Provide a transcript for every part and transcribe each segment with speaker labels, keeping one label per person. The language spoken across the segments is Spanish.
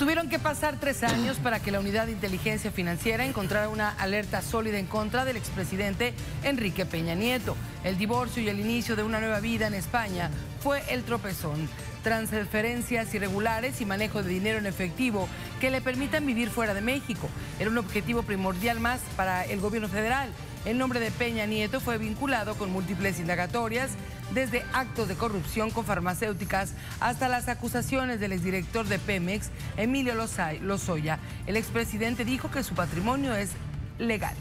Speaker 1: Tuvieron que pasar tres años para que la unidad de inteligencia financiera encontrara una alerta sólida en contra del expresidente Enrique Peña Nieto. El divorcio y el inicio de una nueva vida en España fue el tropezón. Transferencias irregulares y manejo de dinero en efectivo que le permitan vivir fuera de México. Era un objetivo primordial más para el gobierno federal. El nombre de Peña Nieto fue vinculado con múltiples indagatorias, desde actos de corrupción con farmacéuticas hasta las acusaciones del exdirector de Pemex, Emilio Lozoya. El expresidente dijo que su patrimonio es legal.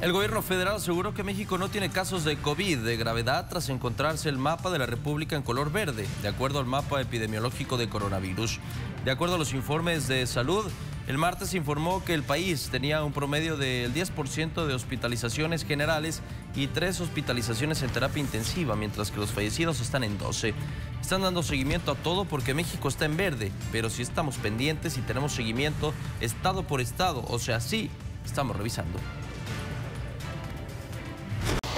Speaker 2: El gobierno federal aseguró que México no tiene casos de COVID de gravedad tras encontrarse el mapa de la República en color verde, de acuerdo al mapa epidemiológico de coronavirus. De acuerdo a los informes de salud, el martes informó que el país tenía un promedio del 10% de hospitalizaciones generales y tres hospitalizaciones en terapia intensiva, mientras que los fallecidos están en 12. Están dando seguimiento a todo porque México está en verde, pero si estamos pendientes y tenemos seguimiento estado por estado, o sea, sí, estamos revisando.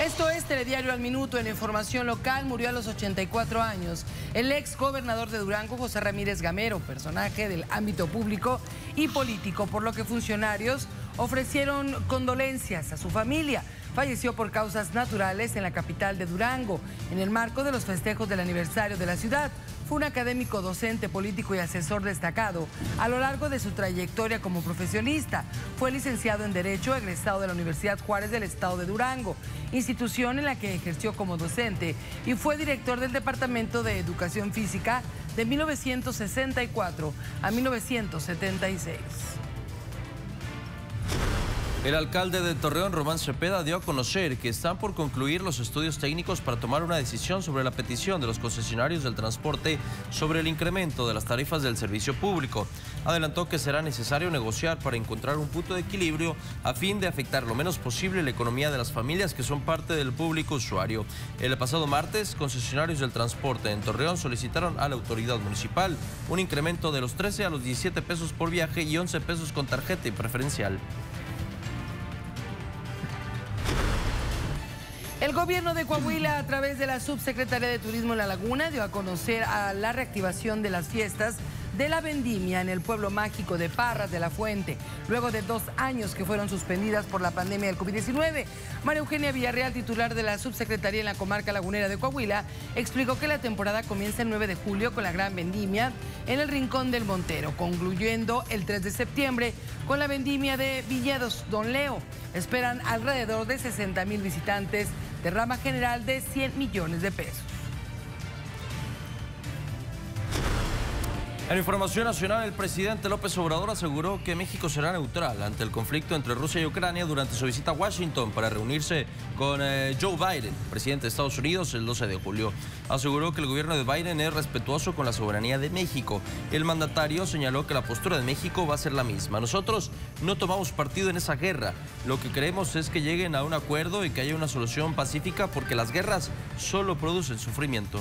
Speaker 1: Esto es Telediario al Minuto en información local. Murió a los 84 años el ex gobernador de Durango, José Ramírez Gamero, personaje del ámbito público y político, por lo que funcionarios ofrecieron condolencias a su familia. Falleció por causas naturales en la capital de Durango, en el marco de los festejos del aniversario de la ciudad. Fue un académico docente, político y asesor destacado a lo largo de su trayectoria como profesionista. Fue licenciado en Derecho, egresado de la Universidad Juárez del Estado de Durango, institución en la que ejerció como docente y fue director del Departamento de Educación Física de 1964 a 1976.
Speaker 2: El alcalde de Torreón, Román Cepeda, dio a conocer que están por concluir los estudios técnicos para tomar una decisión sobre la petición de los concesionarios del transporte sobre el incremento de las tarifas del servicio público. Adelantó que será necesario negociar para encontrar un punto de equilibrio a fin de afectar lo menos posible la economía de las familias que son parte del público usuario. El pasado martes, concesionarios del transporte en Torreón solicitaron a la autoridad municipal un incremento de los 13 a los 17 pesos por viaje y 11 pesos con tarjeta y preferencial.
Speaker 1: El gobierno de Coahuila, a través de la Subsecretaría de Turismo en La Laguna, dio a conocer a la reactivación de las fiestas de la vendimia en el pueblo mágico de Parras de la Fuente, luego de dos años que fueron suspendidas por la pandemia del COVID-19. María Eugenia Villarreal, titular de la subsecretaría en la comarca lagunera de Coahuila, explicó que la temporada comienza el 9 de julio con la gran vendimia en el Rincón del Montero, concluyendo el 3 de septiembre con la vendimia de Villados Don Leo. Esperan alrededor de 60 mil visitantes de rama general de 100 millones de pesos.
Speaker 2: En información nacional, el presidente López Obrador aseguró que México será neutral ante el conflicto entre Rusia y Ucrania durante su visita a Washington para reunirse con eh, Joe Biden, presidente de Estados Unidos, el 12 de julio. Aseguró que el gobierno de Biden es respetuoso con la soberanía de México. El mandatario señaló que la postura de México va a ser la misma. Nosotros no tomamos partido en esa guerra. Lo que queremos es que lleguen a un acuerdo y que haya una solución pacífica porque las guerras solo producen sufrimiento.